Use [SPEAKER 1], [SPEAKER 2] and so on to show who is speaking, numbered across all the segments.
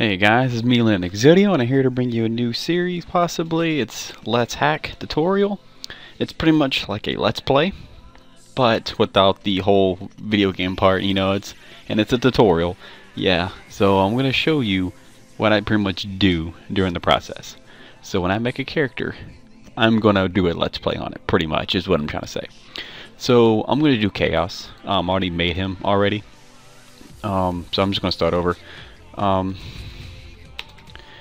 [SPEAKER 1] Hey guys, it's me Leon Exodio and I'm here to bring you a new series possibly. It's Let's Hack tutorial. It's pretty much like a Let's Play, but without the whole video game part, you know, it's and it's a tutorial. Yeah, so I'm gonna show you what I pretty much do during the process. So when I make a character, I'm gonna do a Let's Play on it, pretty much, is what I'm trying to say. So I'm gonna do Chaos. Um, I already made him already. Um, so I'm just gonna start over. Um,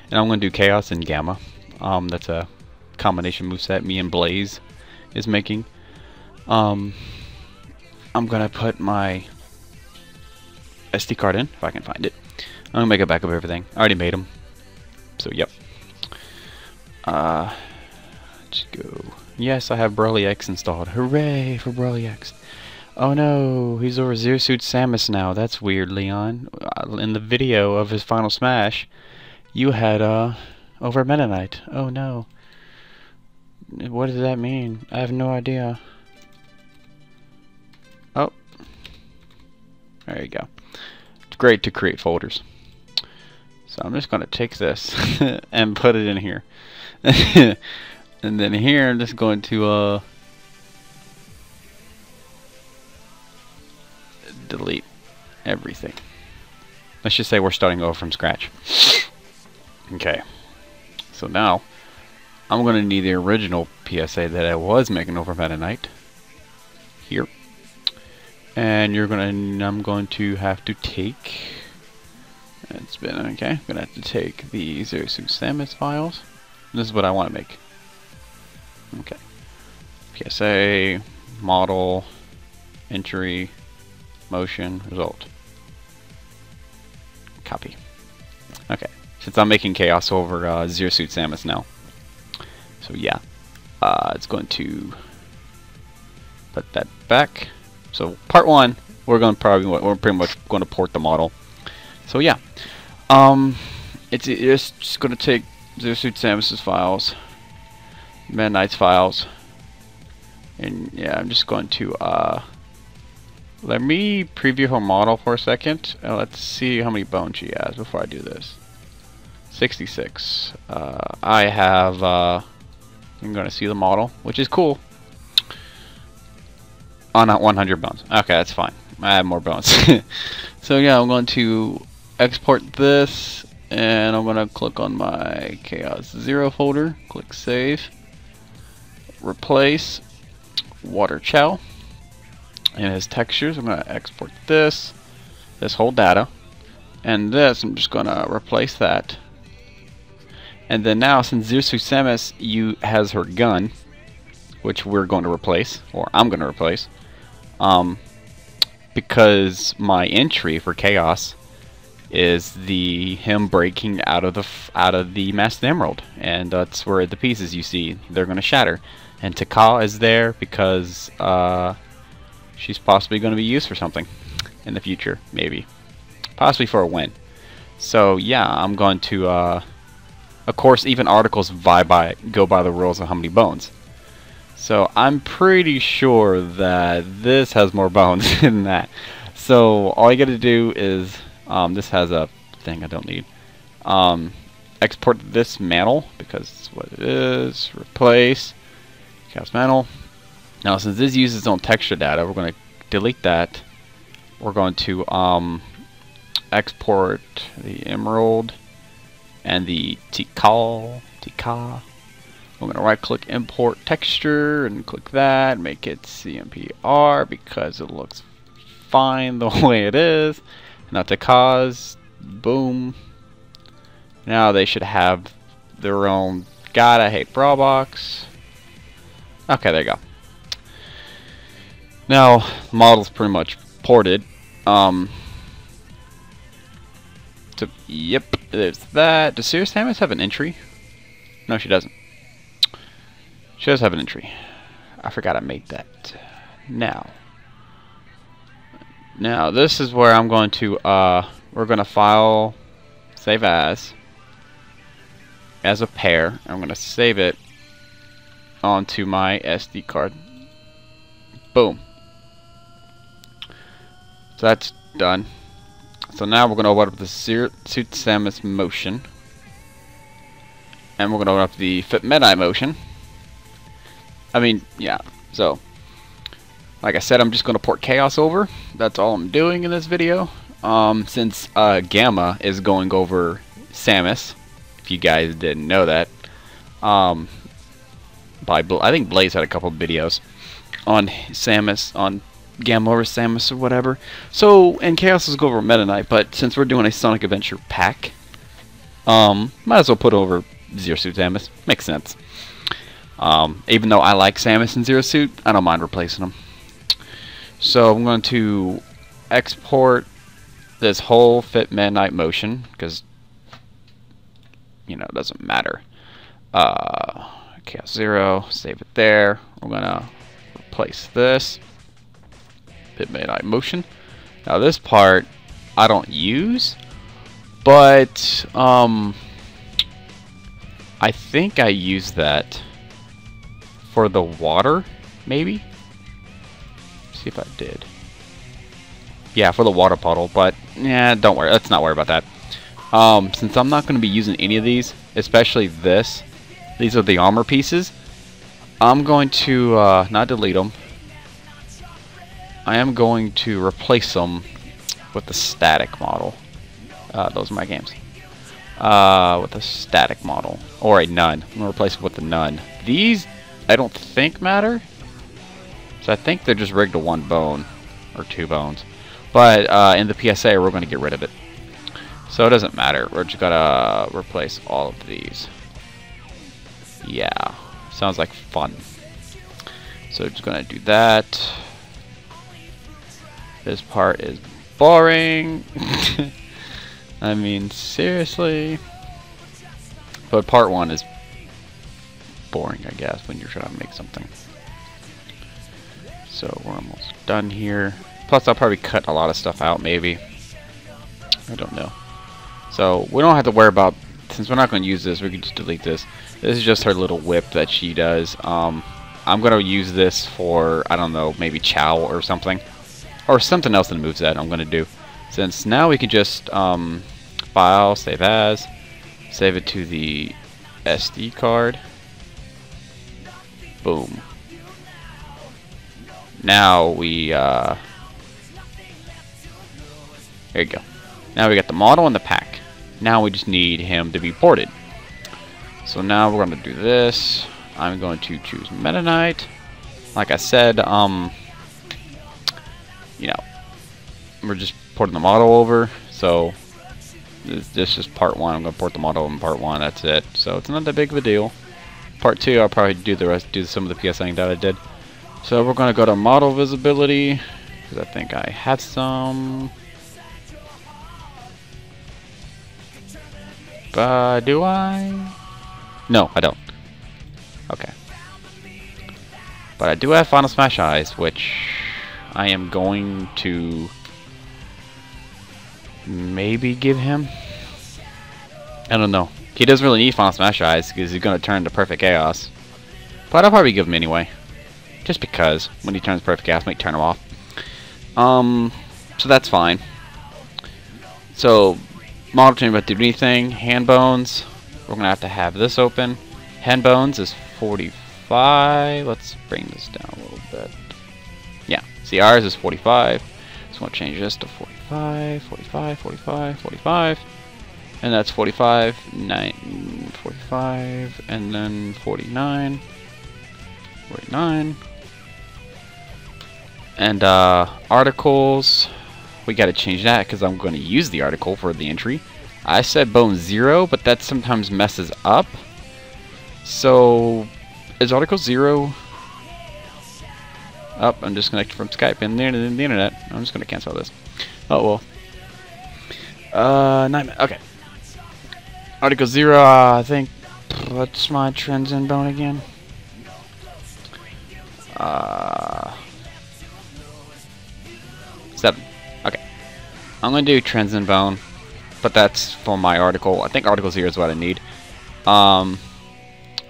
[SPEAKER 1] and I'm going to do Chaos and Gamma. Um, that's a combination moveset me and Blaze is making. Um, I'm going to put my SD card in, if I can find it. I'm going to make a backup of everything. I already made them. So, yep. Uh, let's go. Yes, I have BrawlEx installed. Hooray for BrawlEx. Oh no, he's over Zero Suit Samus now. That's weird, Leon. Uh, in the video of his final smash, you had, uh, over Meta Knight. Oh no. What does that mean? I have no idea. Oh. There you go. It's great to create folders. So I'm just going to take this and put it in here. and then here I'm just going to, uh, delete everything. Let's just say we're starting over from scratch. Okay. So now, I'm going to need the original PSA that I was making over Knight. Here. And you're going to, I'm going to have to take, it's been, okay, I'm going to have to take the Zero Samus files. This is what I want to make. Okay. PSA, model, entry, motion, result. Copy. Okay since I'm making Chaos over uh, Zero Suit Samus now. So yeah, uh, it's going to put that back. So part one, we're going to probably we're pretty much going to port the model. So yeah, um, it's, it's just going to take Zero Suit Samus's files, Meta Knight's files, and yeah, I'm just going to uh, let me preview her model for a second, and let's see how many bones she has before I do this. 66. Uh, I have, uh, I'm going to see the model, which is cool. Oh, not 100 bones. Okay, that's fine. I have more bones. so yeah, I'm going to export this, and I'm going to click on my Chaos Zero folder, click Save, Replace, Water Chow, and his textures. I'm going to export this, this whole data, and this, I'm just going to replace that and then now, since Zero Samus you has her gun, which we're going to replace, or I'm going to replace, um, because my entry for Chaos is the him breaking out of the out of the Master Emerald, and that's where the pieces you see they're going to shatter. And Tikal is there because uh, she's possibly going to be used for something in the future, maybe, possibly for a win. So yeah, I'm going to. Uh, of course, even articles by go by the rules of how many bones. So I'm pretty sure that this has more bones than that. So all you gotta do is, um, this has a thing I don't need. Um, export this mantle, because it's what it is. Replace. cast mantle. Now since this uses its own texture data, we're going to delete that. We're going to um, export the emerald and the Tikal, Tikal. I'm going to right click import texture and click that, make it CMPR because it looks fine the way it is. Now Tikal's, boom. Now they should have their own God, I hate Brawlbox. Okay, there you go. Now, the model's pretty much ported. Um, to, yep, there's that. Does Zero Suit Samus have an entry? No, she doesn't. She does have an entry. I forgot I made that. Now. Now, this is where I'm going to, uh, we're going to file, save as, as a pair. I'm going to save it onto my SD card. Boom. So that's done. So now we're going to open up the Suit Samus motion. And we're going to open up the Fit Meta motion. I mean, yeah. So, like I said, I'm just going to port Chaos over. That's all I'm doing in this video. Um, since uh, Gamma is going over Samus, if you guys didn't know that. Um, by Bla I think Blaze had a couple videos on Samus, on Gamma over Samus or whatever. So, and Chaos is go over Meta Knight, but since we're doing a Sonic Adventure pack, um, might as well put over Zero Suit Samus. Makes sense. Um, even though I like Samus and Zero Suit, I don't mind replacing them. So I'm going to export this whole Fit Meta Knight motion, because, you know, it doesn't matter. Uh, Chaos Zero, save it there. We're going to replace this. Meta Knight motion. Now this part I don't use, but um, I think I use that for the water, maybe? see if I did. Yeah, for the water puddle, but yeah, don't worry. Let's not worry about that. Um, since I'm not going to be using any of these, especially this, these are the armor pieces, I'm going to uh, not delete them. I am going to replace them with the static model. Uh, those are my games. Uh, with a static model. Or a nun. I'm going to replace it with the nun. These, I don't think matter. So I think they're just rigged to one bone. Or two bones. But uh, in the PSA, we're going to get rid of it. So it doesn't matter. We're just going to replace all of these. Yeah. Sounds like fun. So just going to do that. This part is boring. I mean, seriously. But part one is boring, I guess, when you're trying to make something. So we're almost done here. Plus, I'll probably cut a lot of stuff out, maybe. I don't know. So we don't have to worry about, since we're not going to use this, we can just delete this. This is just her little whip that she does. Um, I'm going to use this for, I don't know, maybe chow or something. Or something else that moves that I'm going to do. Since now we can just um, file, save as, save it to the SD card. Boom. Now we, uh, there you go. Now we got the model and the pack. Now we just need him to be ported. So now we're going to do this. I'm going to choose Meta Knight. Like I said, um, you know, we're just porting the model over. So this, is part one. I'm going to port the model in part one. That's it. So it's not that big of a deal. Part two, I'll probably do the rest, do some of the PSing that I did. So we're going to go to model visibility because I think I have some. But do I? No, I don't. Okay. But I do have Final Smash Eyes, which I am going to maybe give him. I don't know. He doesn't really need Final Smash Eyes because he's going to turn to Perfect Chaos. But I'll probably give him anyway. Just because. When he turns Perfect Chaos, I might turn him off. Um, so that's fine. So, model to do anything. Hand bones. We're going to have to have this open. Hand bones is 45. Let's bring this down a little bit. See ours is 45. So to change this to 45, 45, 45, 45. And that's 45, 9, 45, and then 49, 49. And uh, articles, we got to change that because I'm going to use the article for the entry. I said bone zero, but that sometimes messes up. So, is article zero up? Oh, I'm disconnected from Skype and the, the internet. I'm just to cancel this. Oh, well. Uh, nightmare. Okay. Article zero, uh, I think. What's my TransN bone again? Uh, seven. Okay. I'm to do TransN bone but that's for my article. I think article zero is what I need. Um,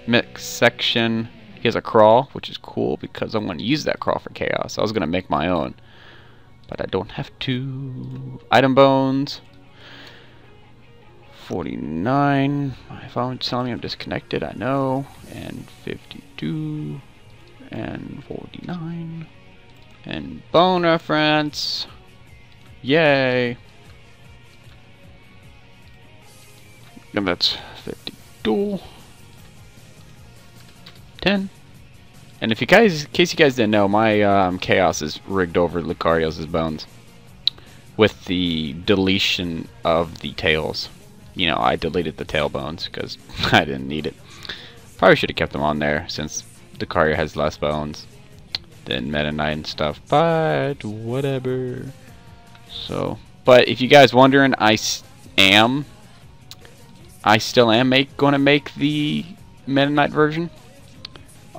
[SPEAKER 1] Misc section. He has a crawl, which is cool because I'm going to use that crawl for chaos. I was going to make my own. but I don't have to. Item bones. 49. My phone's telling me I'm disconnected, I know. And 52. And 49. And bone reference. Yay. And that's 52. 10. And if you guys, in case you guys didn't know, my um, chaos is rigged over Lucario's bones with the deletion of the tails. You know, I deleted the tail bones because I didn't need it. Probably should have kept them on there since Lucario has less bones than Meta Knight and stuff. But whatever. So, but if you guys wondering, I am, I still am make going to make the Meta Knight version.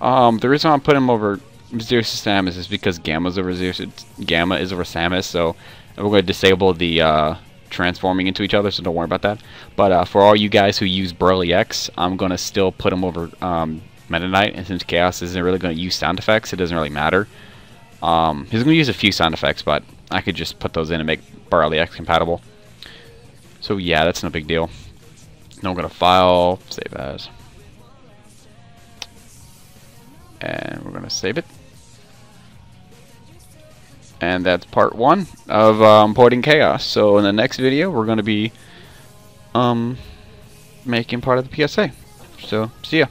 [SPEAKER 1] Um, the reason I'm putting him over Zero Suit Samus is because Gamma's over Zeus. Gamma is over Samus, so we're going to disable the uh, transforming into each other, so don't worry about that. But uh, for all you guys who use BrawlEx, I'm going to still put him over um, Meta Knight, and since Chaos isn't really going to use sound effects, it doesn't really matter. Um, he's going to use a few sound effects, but I could just put those in and make BrawlEx compatible. So yeah, that's no big deal. Now I'm going to file, save as and we're to save it. And that's part one of um, porting Chaos. So in the next video, we're to be um, making part of the PSA. So, see ya.